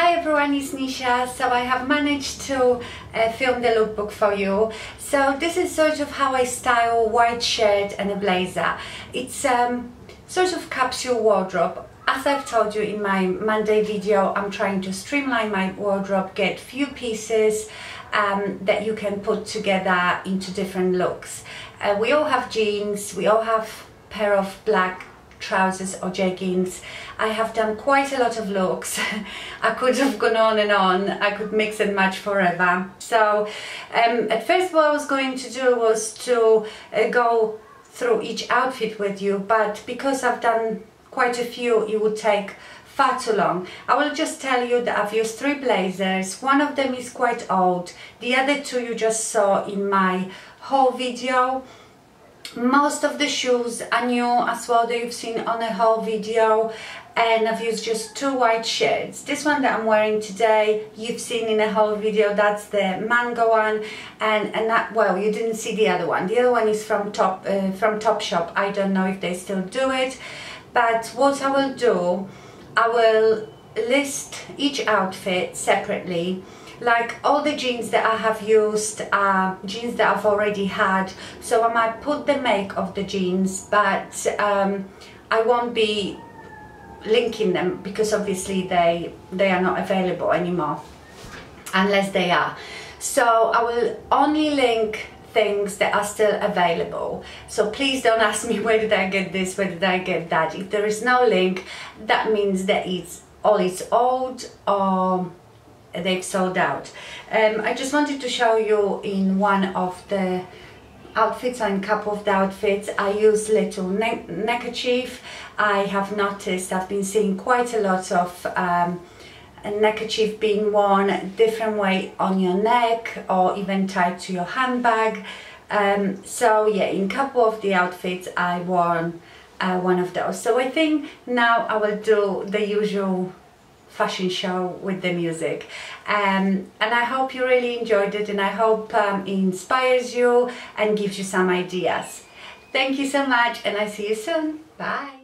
Hi everyone, it's Nisha. So I have managed to uh, film the lookbook for you. So this is sort of how I style white shirt and a blazer. It's um, sort of capsule wardrobe. As I've told you in my Monday video, I'm trying to streamline my wardrobe, get few pieces um, that you can put together into different looks. Uh, we all have jeans, we all have pair of black trousers or jeggings. I have done quite a lot of looks. I could have gone on and on. I could mix and match forever. So um, at first what I was going to do was to uh, go through each outfit with you but because I've done quite a few it would take far too long. I will just tell you that I've used three blazers. One of them is quite old. The other two you just saw in my haul video most of the shoes are new as well that you've seen on the haul video and I've used just two white shirts. This one that I'm wearing today, you've seen in a haul video, that's the mango one, and and that well, you didn't see the other one. The other one is from Top uh, from Topshop. I don't know if they still do it, but what I will do, I will list each outfit separately like all the jeans that I have used are jeans that I've already had. So I might put the make of the jeans but um, I won't be linking them because obviously they they are not available anymore. Unless they are. So I will only link things that are still available. So please don't ask me where did I get this where did I get that. If there is no link that means that it's all it's old or they've sold out. Um, I just wanted to show you in one of the outfits and couple of the outfits. I use little ne neckerchief. I have noticed I've been seeing quite a lot of um, a neckerchief being worn different way on your neck or even tied to your handbag. Um, so yeah in couple of the outfits I worn uh, one of those. So I think now I will do the usual fashion show with the music um, and I hope you really enjoyed it and I hope um, it inspires you and gives you some ideas. Thank you so much and I see you soon. Bye.